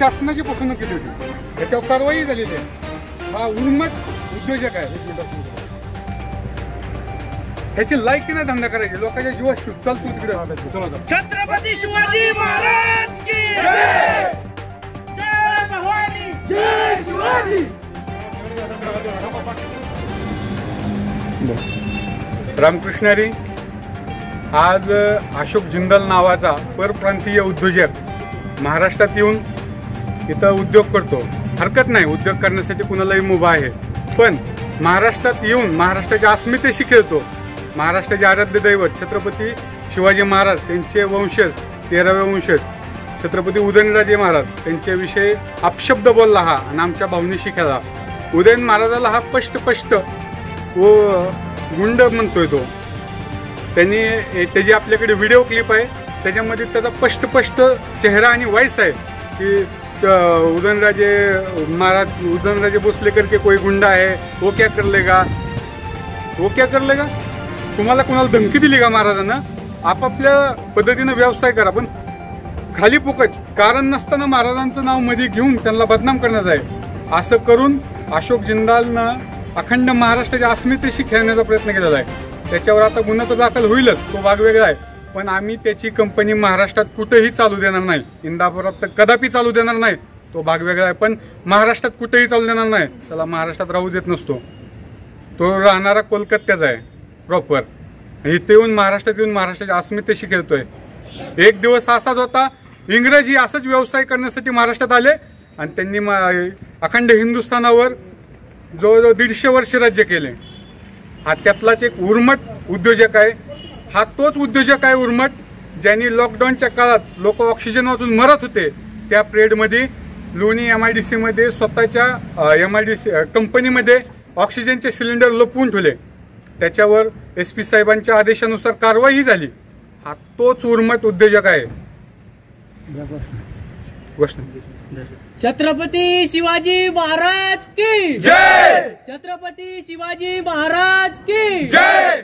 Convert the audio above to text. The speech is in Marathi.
शासनाची फसवणूक केली होती. त्याच्यावर कारवाई झालेली आहे. हा उर्मट उद्योजक आहे. ह्याची लायकी नाही धंदा करायची. लोकांच्या जीवास चल तू तिकडे. छत्रपती शिवाजी महाराज की जय! भवानी! जय शिवाजी! रामकृष्णारी आज अशोक जिंदल नावाचा परप्रांतीय उद्योजक महाराष्ट्रात येऊन इथं उद्योग करतो. हरकत नाही उद्योग करण्यासाठी कुणालाही मुभा आहे. पण महाराष्ट्रात येऊन महाराष्ट्राच्या अस्मितेशी खेळतो. महाराष्ट्राचे आराध्य दैवत छत्रपती शिवाजी महाराज त्यांचे वंशज तेरावे वंशज छत्रपती उदयनराजे महाराज त्यांच्याविषयी अपशब्द बोलला हा आणि आमच्या भावनेशी खेळला. उदयन महाराजाला हा पष्टपष्ट व गुंड म्हणतोय तो. त्यांनी त्याची आपल्याकडे व्हिडिओ क्लिप आहे त्याच्यामध्ये त्याचा स्पष्ट चेहरा आणि वॉईस आहे की त- उदयनराजे महाराज उदयनराजे भोसले करके कोई गुंडा है वो क्या कर लेगा? वो क्या कर लेगा? तुम्हाला कोणाला धमकी दिली का महाराजांना? आपापल्या पद्धतीनं व्यवसाय करा पण खाली फुकट. कारण नसताना महाराजांचं नावमध्ये घेऊन त्यांना बदनाम करण्यात आहे. असं करून अशोक जिंदालनं अखंड महाराष्ट्राच्या अस्मितेशी खेळण्याचा प्रयत्न केलेला आहे. त्याच्यावर आता गुन्हा तर दाखल होईलच. तो भाग वेगळा आहे. पण आम्ही त्याची कंपनी महाराष्ट्रात कुठेही चालू देणार नाही. इंदापुरात तर कदापि चालू देणार नाही. तो भाग वेगळा आहे पण महाराष्ट्रात कुठेही चालू देणार नाही. त्याला महाराष्ट्रात राहू देत नसतो. तो राहणारा कोलकात्याचा आहे प्रॉपर इथे येऊन महाराष्ट्रात येऊन महाराष्ट्राच्या अस्मितेशी खेळतोय. एक दिवस असाच होता इंग्रजी असंच व्यवसाय करण्यासाठी महाराष्ट्रात आले आणि त्यांनी मा- अखंड हिंदुस्थानावर जवळजवळ दीडशे वर्ष राज्य केले. हा त्यातलाच एक उर्मट उद्योजक आहे हा तोच उद्योजक आहे उर्मट ज्यांनी लॉकडाऊनच्या काळात लोक ऑक्सिजन वाचून मरत होते. त्या पिरियडमध्ये लोणी एम आय डी सी मध्ये स्वतःच्या एम आय डी सी कंपनीमध्ये ऑक्सिजनचे सिलेंडर लपवून ठेवले. त्याच्यावर एस पी साहेबांच्या आदेशानुसार कारवाई झाली. हा तोच उर्मट उद्योजक आहे. छत्रपती शिवाजी महाराज की जय! छत्रपती शिवाजी महाराज की जय!